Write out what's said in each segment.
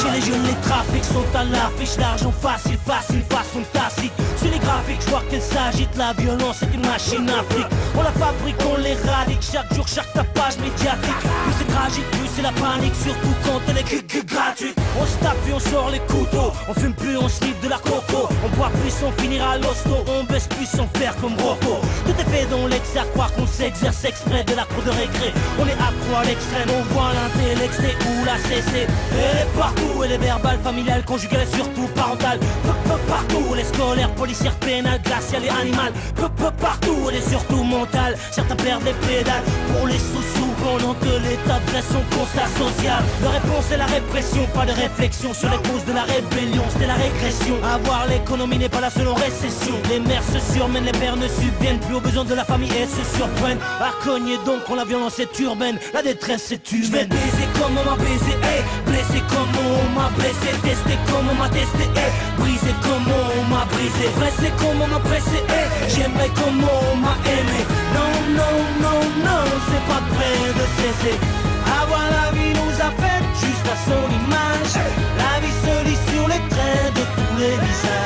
Chez les jeunes, les trafics sont à l'affiche, l'argent facile, facile, façon tacite. Sur les graphiques, je vois qu'elle s'agite, la violence est une machine afrique. On la fabrique, on l'éradique, chaque jour, chaque tapage médiatique. La panique, surtout quand elle est que, gratuite. On se tape puis on sort les couteaux, on fume plus, on slip de la coco. On boit plus, on finira à l'hosto, on baisse plus sans faire comme Rocco. Tout est fait dans l'exerce, croire qu'on s'exerce exprès de la cour de récré. On est accro à l'extrême, on voit l'intellect ou la CC. Elle est partout, elle est verbale, familiale, conjugale et surtout parentale. Peu, peu partout, elle est scolaire, policière, pénale, glaciale et animale. Peu, peu partout, elle est surtout mentale. Certains perdent les pédales pour les que l'État son constat social. La réponse est la répression, pas de réflexion sur les causes de la rébellion. C'était la régression. Avoir l'économie n'est pas la seule en récession. Les mères se surmènent, les pères ne subviennent plus aux besoins de la famille et se surprennent. À cogner donc quand la violence est urbaine, la détresse est humaine. Baiser comme on m'a baisé, hey. blessé comme on m'a blessé, testé comme on m'a testé, hey. brisé comme on m'a brisé, pressé comme on m'a pressé, hey. j'aimerais Avoir la vie nous a fait juste à son image. La vie se lit sur les traits de tous les visages.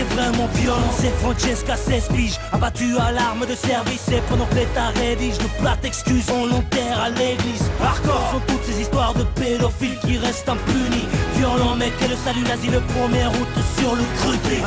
Est vraiment violent, c'est Francesca 16 piges Abattue à l'arme de service Et pendant que l'État rédige de plates excuses On l'enterre à l'église. Hardcore. Sont toutes ces histoires de pédophiles Qui restent impunis Violent mec et le salut l'asile Le premier route sur le cruté